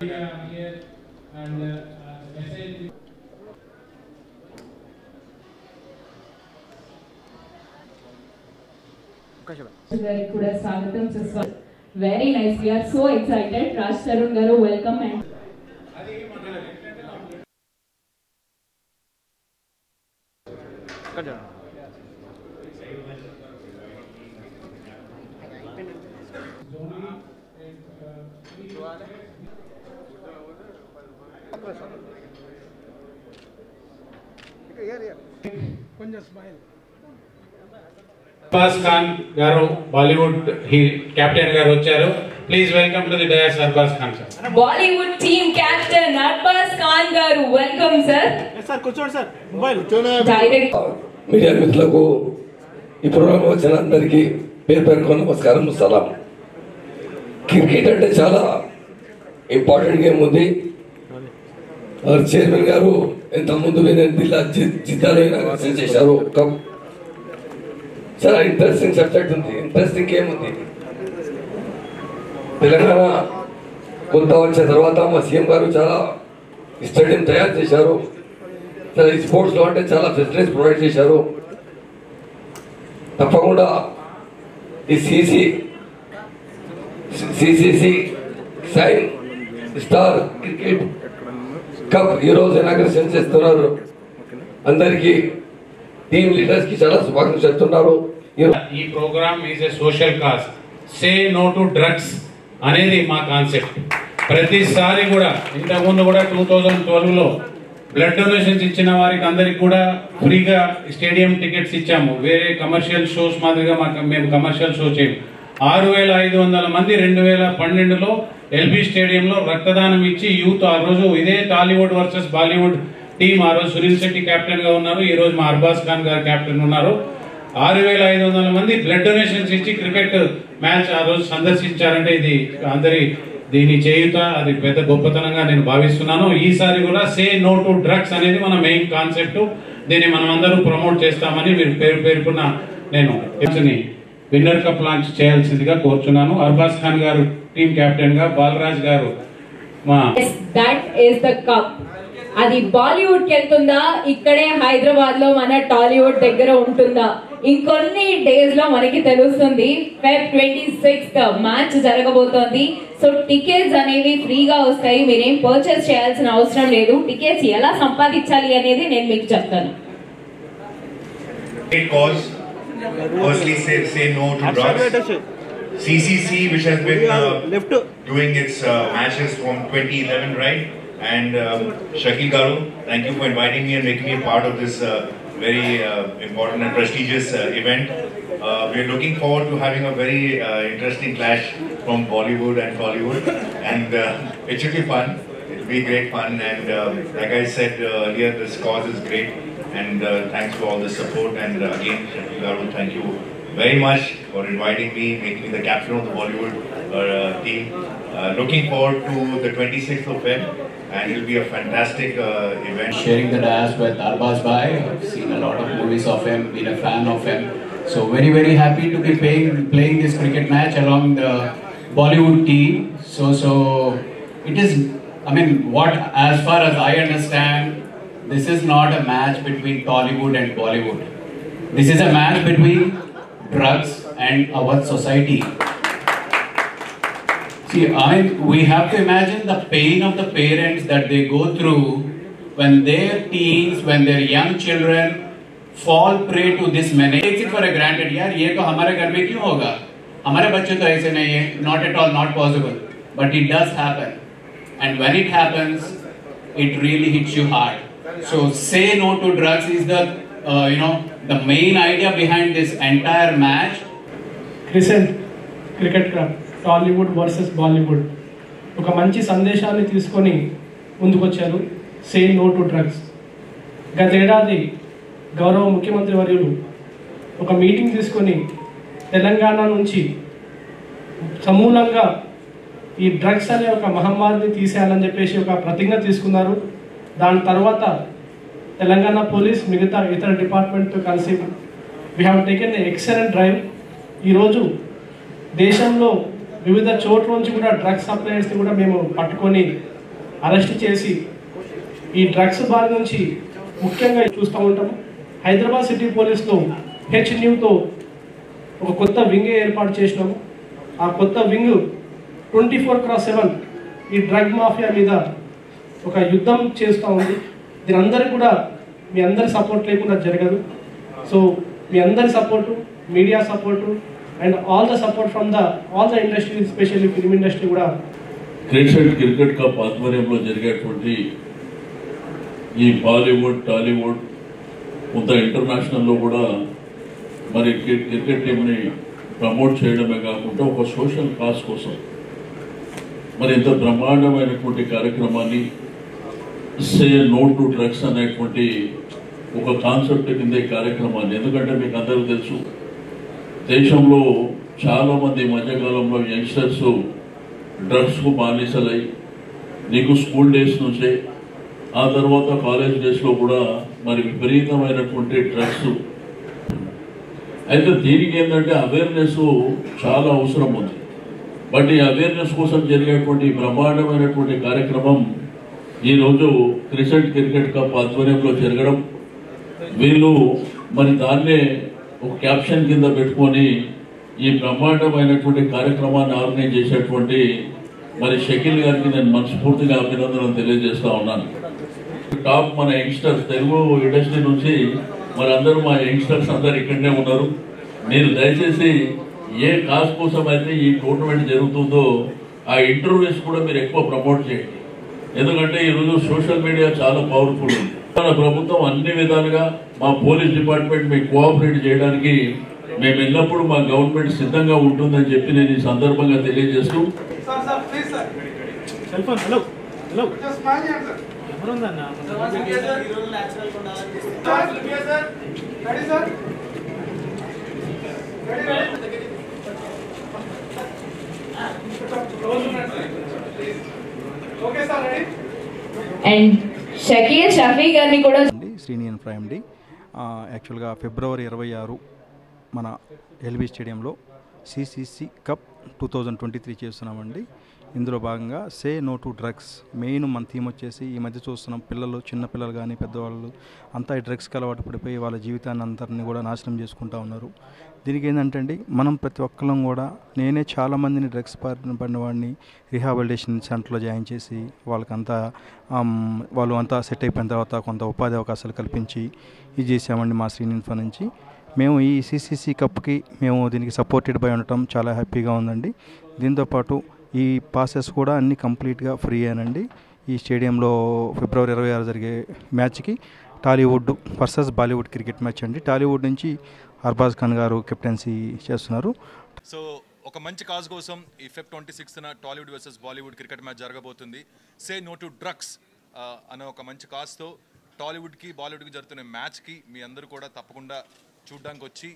here and uh, message గారికి కూడా స్వాగతం సుస్వాగతం very nice we're so excited Raj Tarun గారు welcome and Arbaaz Khan garu Bollywood he captain గారు వచ్చారు please welcome to the dais Arbaaz Khan sir Bollywood team captain Arbaaz Khan గారు welcome sir sir కూర్చోండి sir mobile direct media మిత్రులకు ఈ programme వచ్చిన అందరికీ పేరు పేరుకు నమస్కారం సలాం క్రికెట్ అంటే చాలా ఇంపార్టెంట్ గేమ్ ఉంది. వారు చైర్మన్ గారు ఎంత ముందు జిల్లా జిల్లాలో చేశారు. కప్ చాలా ఇంట్రెస్టింగ్ సబ్జెక్ట్ ఉంది. ఇంట్రెస్టింగ్ గేమ్ ఉంది. తెలంగాణ కొంత వచ్చిన తర్వాత మా సీఎం గారు చాలా స్టేడియం తయారు చేశారు. చాలా ఈ స్పోర్ట్స్లో అంటే చాలా ఫెసిలిటీస్ ప్రొవైడ్ చేశారు. తప్పకుండా ఈ CC CCC sign star cricket cup ఈ రోజు ఇనాగ్రేషన్ చేస్తున్నారు. అందరికీ టీమ్ లీడర్స్కి చాలా శుభాకాంక్షలు చెప్తున్నారు. ఈ- programme is a social cause say no to drugs అనేది మా కాన్సెప్ట్ ప్రతిసారి కూడా ఇంతకుముందు కూడా టూ థౌజండ్ ట్వెల్వ్లో బ్లడ్ డొనేషన్స్ ఇచ్చిన వారికి అందరికి కూడా ఫ్రీగా స్టేడియం టికెట్స్ ఇచ్చాము. వేరే కమర్షియల్ షోస్ మాదిరిగా మాకు మేము కమర్షియల్ షో చేయము ఆరు వేల ఐదు వందల మంది రెండు వేల పన్నెండులో ఎల్బీ స్టేడియంలో రక్తదానం ఇచ్చి యూత్ ఆ రోజు ఇదే టాలీవుడ్ వర్సెస్ బాలీవుడ్ టీం ఆ రోజు సునీల్ శెట్టి కెప్టెన్గా ఉన్నారు. ఈ రోజు మా అర్బాస్ ఖాన్ గారు కెప్టెన్ ఉన్నారు. ఆరు వేల ఐదు వందల మంది బ్లడ్ డొనేషన్స్ ఇచ్చి క్రికెట్ మ్యాచ్ ఆ రోజు సందర్శించారంటే ఇది అందరి దీని చేయుత అది పెద్ద గొప్పతనంగా నేను భావిస్తున్నాను. ఈసారి కూడా సే నో టు డ్రగ్స్ అనేది మన మెయిన్ కాన్సెప్ట్. దీన్ని మనం అందరూ ప్రమోట్ చేస్తామని మీరు పేరు పేరుకున్న నేను విన్నర్ కప్ లాంచ్ చేయాల్సిందిగా కోరుచున్నాను. అర్బాజ్ ఖాన్ గారు టీం కెప్టెన్గా బాలరాజ్ గారు మా దట్ ఈస్ ద కప్ అది బాలీవుడ్కి వెళ్తుందా? ఇక్కడే హైదరాబాద్లో మన టాలీవుడ్ దగ్గర ఉంటుందా? ఇంకొన్ని డేస్లో మనకి తెలుస్తుంది. ఫెబ్ ట్వంటీ సిక్స్త్ మ్యాచ్ జరగబోతోంది. సో టికెట్స్ అనేవి ఫ్రీగా వస్తాయి. మీరేం పర్చేస్ చేయాల్సిన అవసరం లేదు. టికెట్స్ ఎలా సంపాదించాలి అనేది నేను మీకు చెప్తాను. Firstly, say, say no to drugs. CCC, which has been uh, doing its uh, matches from 2011, right? And um, Shakil Garu, thank you for inviting me and making me a part of this uh, very uh, important and prestigious uh, event. Uh, we're looking forward to having a very interesting clash from Bollywood and Hollywood, and it should be fun. It'll be great fun, and like I said earlier, this cause is great and uh, thanks for all the support. And uh, again, Garu, thank you very much for inviting me, making me the captain of the Bollywood uh, team. Uh, looking forward to the 26th of Feb, and it'll be a fantastic uh, event. sharing the dais with Arbaz Bhai. I've seen a lot of movies of him, been a fan of him. So very very happy to be playing playing this cricket match along the Bollywood team. So so it is. I mean, what as far as I understand, this is not a match between Tollywood and Bollywood. This is a match between drugs and our society. See, I mean, we have to imagine the pain of the parents that they go through when their teens, when their young children fall prey to this menace. Takes it for a granted, यार ये तो हमारे घर में क्यों होगा हमारे बच्चे तो ऐसे नहीं है not at all not possible but it does happen and when it happens it really hits you hard So say no to drugs is the uh, you know the main idea behind this entire match. Crescent cricket club Tollywood versus Bollywood ఒక మంచి సందేశాన్ని తీసుకొని ముందుకొచ్చారు. సే no to drugs గతేడాది గౌరవ ముఖ్యమంత్రి వర్యులు ఒక మీటింగ్ తీసుకొని తెలంగాణ నుంచి సమూలంగా ఈ డ్రగ్స్ అనే ఒక మహమ్మారిని తీసేయాలని చెప్పేసి ఒక ప్రతిజ్ఞ తీసుకున్నారు. దాని తర్వాత తెలంగాణ పోలీస్ మిగతా ఇతర డిపార్ట్మెంట్తో కలిసి we have taken excellent drive ఈరోజు దేశంలో వివిధ చోట్ల నుంచి కూడా డ్రగ్స్ సప్లయర్స్ని కూడా మేము పట్టుకొని అరెస్ట్ చేసి ఈ డ్రగ్స్ బారి నుంచి ముఖ్యంగా చూస్తూ ఉంటాము. హైదరాబాద్ సిటీ పోలీస్లో హెచ్ న్యూతో ఒక కొత్త వింగ్ ఏర్పాటు చేసినాము. ఆ కొత్త wing twenty four cross seven ఈ డ్రగ్ మాఫియా మీద ఒక యుద్ధం చేస్తూ ఉంది. దీని అందరికి కూడా మీ అందరి సపోర్ట్ లేకుండా జరగదు. సో మీ అందరి support media support and all the support from the all the industry especially film industry కూడా క్రికెట్ క్రికెట్ కప్ ఆధ్వర్యంలో జరిగేటువంటి ఈ బాలీవుడ్ టాలీవుడ్ కొంత ఇంటర్నేషనల్లో కూడా మరి క్రికెట్ టీంని ప్రమోట్ చేయడమే కాకుండా ఒక సోషల్ కాజ్ కోసం మరి ఇంత బ్రహ్మాండమైనటువంటి కార్యక్రమాన్ని సే నో టు డ్రగ్స్ అనేటువంటి ఒక కాన్సెప్ట్ కింద కార్యక్రమాన్ని. ఎందుకంటే మీకు అందరూ తెలుసు దేశంలో చాలామంది మధ్యకాలంలో యంగ్స్టర్స్ డ్రగ్స్కు బానిసలై నీకు స్కూల్ డేస్ నుంచే ఆ తర్వాత కాలేజ్ డేస్లో కూడా మరి విపరీతమైనటువంటి డ్రగ్స్. అయితే దీనికి ఏంటంటే అవేర్నెస్ చాలా అవసరం ఉంది. బట్ ఈ అవేర్నెస్ కోసం జరిగేటువంటి బ్రహ్మాండమైనటువంటి కార్యక్రమం ఈరోజు క్రికెట్ క్రికెట్ కప్ ఆధ్వర్యంలో జరగడం వీళ్ళు మరి దాన్నే ఒక క్యాప్షన్ కింద పెట్టుకొని ఈ బ్రహ్మాండమైనటువంటి కార్యక్రమాన్ని ఆర్గనైజ్ చేసేటువంటి మరి షకీల్ గారికి నేను మనస్ఫూర్తిగా అభినందనలు తెలియజేస్తా ఉన్నాను. టాప్ మన యంగ్స్టర్స్ తెలుగు ఇండస్ట్రీ నుంచి మరి అందరూ మా యంగ్స్టర్స్ అందరు ఇక్కడనే ఉన్నారు. మీరు దయచేసి ఏ కాస్ కోసం అయితే ఈ టోర్నమెంట్ జరుగుతుందో ఆ ఇంటర్వ్యూస్ కూడా మీరు ఎక్కువ ప్రమోట్ చేయండి. ఎందుకంటే ఈరోజు సోషల్ మీడియా చాలా పవర్ఫుల్ ఉంది. మన ప్రభుత్వం అన్ని విధాలుగా మా పోలీస్ డిపార్ట్మెంట్ మీకు కోఆపరేట్ చేయడానికి మేము ఎల్లప్పుడూ మా గవర్నమెంట్ సిద్ధంగా ఉంటుందని చెప్పి నేను ఈ సందర్భంగా తెలియజేస్తూ ఎవరుందన్న? అండ్ షకీల్ షఫీ గారిని కూడా శ్రీనియన్ ఫ్రై యాక్చువల్గా ఫిబ్రవరి ఇరవై ఆరు మన ఎల్బీ స్టేడియంలో CCC cup two thousand twenty three చేస్తున్నామండి. ఇందులో భాగంగా say no to drugs main మన థీమ్ వచ్చేసి ఈ మధ్య చూస్తున్నాం పిల్లలు చిన్నపిల్లలు కానీ పెద్దవాళ్ళు అంతా ఈ డ్రగ్స్కి అలవాటు పడిపోయి వాళ్ళ జీవితాన్ని అందరినీ కూడా నాశనం చేసుకుంటా ఉన్నారు. దీనికి ఏంటంటే అండి మనం ప్రతి ఒక్కరం కూడా నేనే చాలామందిని డ్రగ్స్ పారిన పడిన వాడిని రిహాబిలిటేషన్ సెంటర్లో జాయిన్ చేసి వాళ్ళకంతా వాళ్ళు అంతా సెట్ అయిపోయిన తర్వాత కొంత ఉపాధి అవకాశాలు కల్పించి ఇది చేసామండి మా శ్రీనిన్ఫో నుంచి. మేము ఈ సిసిసి కప్కి మేము దీనికి సపోర్టెడ్ బై ఉండటం చాలా హ్యాపీగా ఉందండి. దీంతోపాటు ఈ పాసెస్ కూడా అన్ని కంప్లీట్గా ఫ్రీ అనండి ఈ స్టేడియంలో ఫిబ్రవరి ఇరవై ఆరు జరిగే మ్యాచ్కి Tollywood versus Bollywood cricket match అండి. టాలీవుడ్ నుంచి అర్బాజ్ ఖాన్ గారు కెప్టెన్సీ చేస్తున్నారు. సో ఒక మంచి కాజ్ కోసం ఈ Feb twenty సిక్స్త్న Tollywood versus Bollywood cricket match జరగబోతుంది. సే నో టు డ్రగ్స్ అనే ఒక మంచి కాజ్తో టాలీవుడ్కి బాలీవుడ్కి జరుగుతున్న మ్యాచ్కి మీ అందరూ కూడా తప్పకుండా చూడ్డానికి వచ్చి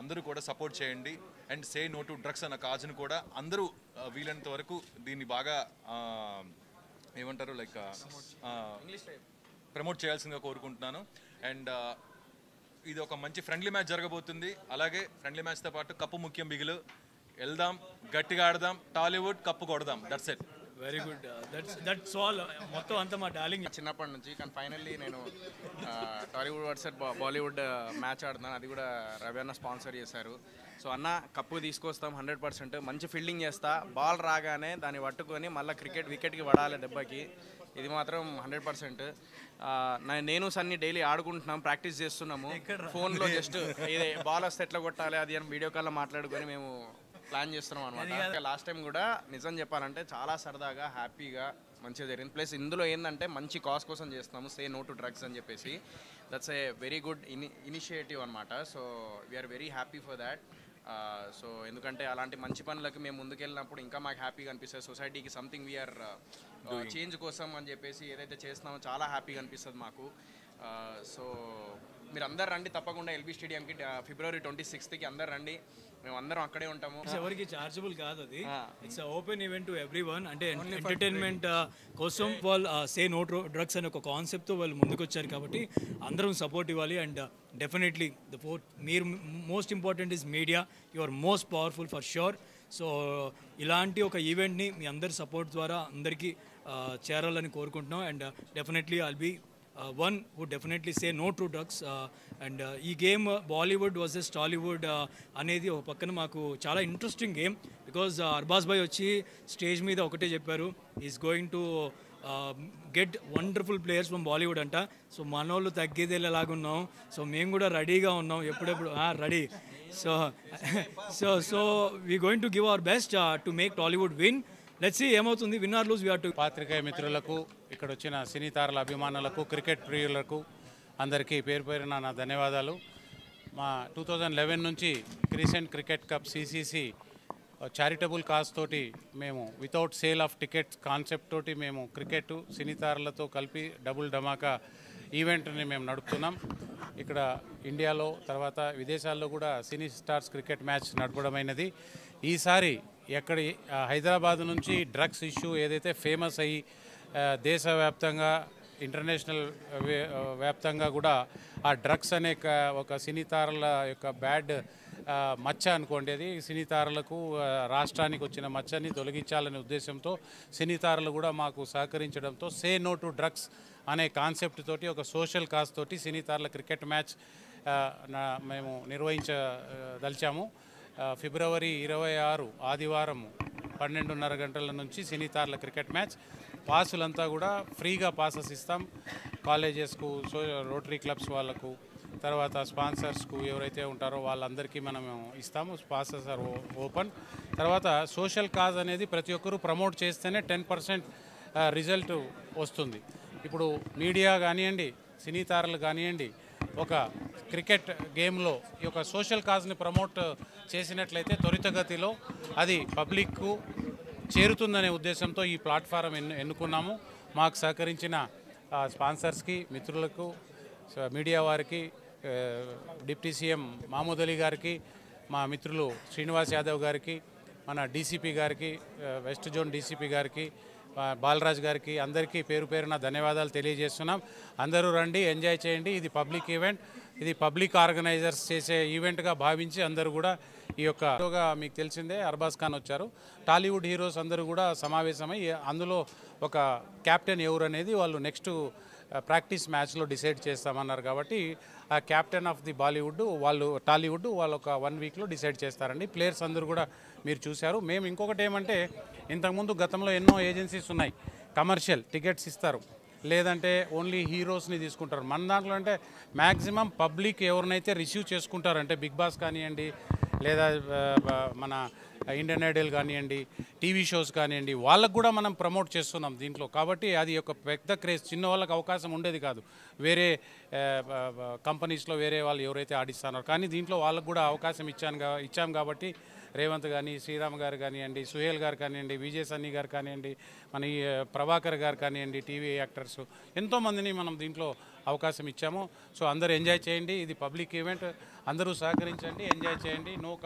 అందరూ కూడా సపోర్ట్ చేయండి. And say no to drugs అన్న కాజ్ను కూడా అందరూ వీలైనంత వరకు దీన్ని బాగా ఏమంటారు లైక్ ప్రమోట్ చేయాల్సిందిగా కోరుకుంటున్నాను. అండ్ ఇది ఒక మంచి ఫ్రెండ్లీ మ్యాచ్ జరగబోతుంది. అలాగే ఫ్రెండ్లీ మ్యాచ్తో పాటు కప్పు ముఖ్యం బిగులు వెళ్దాం గట్టిగా ఆడదాం టాలీవుడ్ కప్పు కొడదాం. That's it very good that's that's all మొత్తం అంతా మా డార్లింగ్. చిన్నప్పటి నుంచి కానీ ఫైనల్లీ నేను టాలీవుడ్ వర్సెస్ బా- బాలీవుడ్ మ్యాచ్ ఆడుతున్నాను. అది కూడా రవి అన్న స్పాన్సర్ చేశారు. సో అన్న కప్పు తీసుకొస్తాం హండ్రెడ్ పర్సెంట్. మంచి ఫీల్డింగ్ చేస్తా. బాల్ రాగానే దాన్ని పట్టుకొని మళ్ళీ క్రికెట్ వికెట్కి పడాలి దెబ్బకి. ఇది మాత్రం హండ్రెడ్ పర్సెంట్. నేను సన్ని డైలీ ఆడుకుంటున్నాం ప్రాక్టీస్ చేస్తున్నాము. ఫోన్లో జస్ట్ ఇదే బాల్ వస్తే ఎట్లా కొట్టాలి అది అని వీడియో కాల్లో మాట్లాడుకొని మేము ప్లాన్ చేస్తున్నాం అనమాట లాస్ట్ టైం కూడా నిజం చెప్పాలంటే చాలా సరదాగా హ్యాపీగా మంచిగా జరిగింది. ప్లస్ ఇందులో ఏంటంటే మంచి కాస్ కోసం చేస్తున్నాము. సే నో టు డ్రగ్స్ అని చెప్పేసి. దట్స్ ఏ వెరీ గుడ్ ఇని ఇనిషియేటివ్ అనమాట so we are very happy for that so ఎందుకంటే అలాంటి మంచి పనులకు మేము ముందుకెళ్ళినప్పుడు ఇంకా మాకు హ్యాపీగా అనిపిస్తుంది. సొసైటీకి సంథింగ్ వీఆర్ చేంజ్ కోసం అని చెప్పేసి ఏదైతే చేస్తున్నామో చాలా హ్యాపీగా అనిపిస్తుంది మాకు. సో మీరు అందరు రండి తప్పకుండా ఎల్బీ స్టేడియంకి ఫిబ్రవరి ట్వంటీ సిక్స్త్కి అందరు రండి. మేము అందరం అక్కడే ఉంటాము. ఎవరికి చార్జబుల్ కాదు అది. It's open event to everyone అంటే ఎంటర్టైన్మెంట్ కోసం వాళ్ళు సే నో డ్రగ్స్ అనే ఒక కాన్సెప్ట్తో వాళ్ళు ముందుకు వచ్చారు కాబట్టి అందరం సపోర్ట్ ఇవ్వాలి అండ్ డెఫినెట్లీ ద ఫోర్ మీరు most important is media you are most powerful for sure so ఇలాంటి ఒక ఈవెంట్ని మీ అందరి సపోర్ట్ ద్వారా అందరికీ చేరాలని కోరుకుంటున్నాం and definitely I'll be one would definitely say no to drugs and ఈ గేమ్ బాలీవుడ్ వర్సెస్ టాలీవుడ్ అనేది ఒక పక్కన మాకు చాలా interesting game because Arbaaz bhai వచ్చి స్టేజ్ మీద ఒకటే చెప్పారు. Is going to get wonderful players from Bollywood అంట. సో మనోళ్ళు తగ్గేదేలాగున్నాం సో మేము కూడా రెడీగా ఉన్నాం. ఎప్పుడెప్పుడు ready. So so so we going to give our best to make Tollywood win let's see ఏమవుతుంది? విన్నర్ లూజ్ వీ టు పాత్రికేయ మిత్రులకు ఇక్కడ వచ్చిన సినీ తారల అభిమానులకు క్రికెట్ ప్రియులకు అందరికీ పేరు పేరున నా ధన్యవాదాలు. మా టూ థౌజండ్ లెవెన్ నుంచి crescent cricket cup CCC charitable cause తోటి మేము without sale of tickets concept తోటి మేము క్రికెట్ సినీ తారలతో కలిపి డబుల్ డమాకా ఈవెంట్ని మేము నడుపుతున్నాం. ఇక్కడ ఇండియాలో తర్వాత విదేశాల్లో కూడా సినీ స్టార్స్ క్రికెట్ మ్యాచ్ నడపడమైనది. ఈసారి ఎక్కడ హైదరాబాద్ నుంచి డ్రగ్స్ ఇష్యూ ఏదైతే ఫేమస్ అయ్యి దేశవ్యాప్తంగా ఇంటర్నేషనల్ వ్యాప్తంగా కూడా ఆ డ్రగ్స్ అనే ఒక సినీతారల యొక్క బ్యాడ్ మచ్చ అనుకోండి అది. సినీతారలకు రాష్ట్రానికి వచ్చిన మచ్చని తొలగించాలనే ఉద్దేశంతో సినీతారలు కూడా మాకు సహకరించడంతో సే నో టు డ్రగ్స్ అనే కాన్సెప్ట్ తోటి ఒక సోషల్ కాజ్ తోటి సినీతారల క్రికెట్ మ్యాచ్ నా- మేము నిర్వహించదలిచాము ఫిబ్రవరి ఇరవై ఆరు ఆదివారం పన్నెండున్నర గంటల నుంచి సినీతార్ల క్రికెట్ మ్యాచ్. పాసులంతా కూడా ఫ్రీగా పాసెస్ ఇస్తాం. కాలేజెస్కు సో రోటరీ క్లబ్స్ వాళ్ళకు తర్వాత స్పాన్సర్స్కు ఎవరైతే ఉంటారో వాళ్ళందరికీ మనం ఇస్తాము. Passes are open. తర్వాత సోషల్ కాజ్ అనేది ప్రతి ఒక్కరూ ప్రమోట్ చేస్తేనే టెన్ పర్సెంట్ రిజల్ట్ వస్తుంది. ఇప్పుడు మీడియా కానివ్వండి సినీ తారలు కానివ్వండి ఒక క్రికెట్ గేమ్లో ఈ యొక్క సోషల్ కాజ్ని ప్రమోట్ చేసినట్లయితే త్వరితగతిలో అది పబ్లిక్కు చేరుతుందనే ఉద్దేశంతో ఈ ప్లాట్ఫారం ఎన్ను ఎన్నుకున్నాము. మాకు సహకరించిన స్పాన్సర్స్కి మిత్రులకు మీడియా వారికి డిప్టీ సీఎం మహమూద్ అలీ గారికి మా మిత్రులు శ్రీనివాస్ యాదవ్ గారికి మన డీసీపీ గారికి వెస్ట్ జోన్ డీసీపీ గారికి బాలరాజ్ గారికి అందరికీ పేరు పేరున ధన్యవాదాలు తెలియజేస్తున్నాం. అందరూ రండి ఎంజాయ్ చేయండి. ఇది పబ్లిక్ ఈవెంట్. ఇది పబ్లిక్ ఆర్గనైజర్స్ చేసే ఈవెంట్గా భావించి అందరూ కూడా ఈ యొక్క హీరోగా మీకు తెలిసిందే అర్బాజ్ ఖాన్ వచ్చారు. టాలీవుడ్ హీరోస్ అందరూ కూడా సమావేశమై అందులో ఒక కెప్టెన్ ఎవరు అనేది వాళ్ళు నెక్స్ట్ ప్రాక్టీస్ మ్యాచ్లో డిసైడ్ చేస్తామన్నారు కాబట్టి ఆ కెప్టెన్ ఆఫ్ ది బాలీవుడ్ వాళ్ళు టాలీవుడ్ వాళ్ళు ఒక వన్ వీక్లో డిసైడ్ చేస్తారండి. ప్లేయర్స్ అందరూ కూడా మీరు చూశారు. మేము ఇంకొకటి ఏమంటే ఇంతకుముందు గతంలో ఎన్నో ఏజెన్సీస్ ఉన్నాయి. కమర్షియల్ టికెట్స్ ఇస్తారు. లేదంటే ఓన్లీ హీరోస్ని తీసుకుంటారు. మన దాంట్లో అంటే మ్యాక్సిమం పబ్లిక్ ఎవరినైతే రిసీవ్ చేసుకుంటారంటే బిగ్ బాస్ కానివ్వండి లేదా మన ఇండియన్ ఐడల్ కానివ్వండి టీవీ షోస్ కానివ్వండి వాళ్ళకు కూడా మనం ప్రమోట్ చేస్తున్నాం దీంట్లో. కాబట్టి అది ఒక పెద్ద క్రేజ్ చిన్న వాళ్ళకి అవకాశం ఉండేది కాదు. వేరే కంపెనీస్లో వేరే వాళ్ళు ఎవరైతే ఆడిస్తున్నారో కానీ దీంట్లో వాళ్ళకు కూడా అవకాశం ఇచ్చాను ఇచ్చాం కాబట్టి రేవంత్ కానీ శ్రీరామ్ గారు కానివ్వండి సుహేల్ గారు కానివ్వండి విజయ్ సన్నీ గారు కానివ్వండి మన ప్రభాకర్ గారు కానివ్వండి టీవీ యాక్టర్స్ ఎంతోమందిని మనం దీంట్లో అవకాశం ఇచ్చాము. సో అందరూ ఎంజాయ్ చేయండి. ఇది పబ్లిక్ ఈవెంట్. అందరూ సహకరించండి. ఎంజాయ్ చేయండి. నో